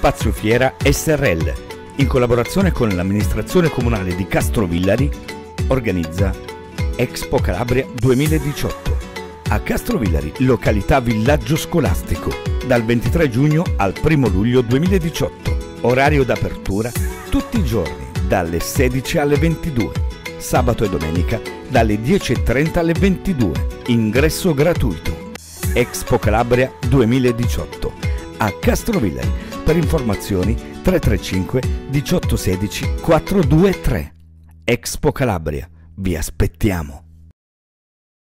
Spazio Fiera SRL, in collaborazione con l'amministrazione comunale di Castrovillari, organizza Expo Calabria 2018. A Castrovillari, località Villaggio Scolastico, dal 23 giugno al 1 luglio 2018. Orario d'apertura tutti i giorni, dalle 16 alle 22. Sabato e domenica, dalle 10.30 alle 22. Ingresso gratuito. Expo Calabria 2018. A Castrovillari. Per informazioni 335 1816 423. Expo Calabria. Vi aspettiamo.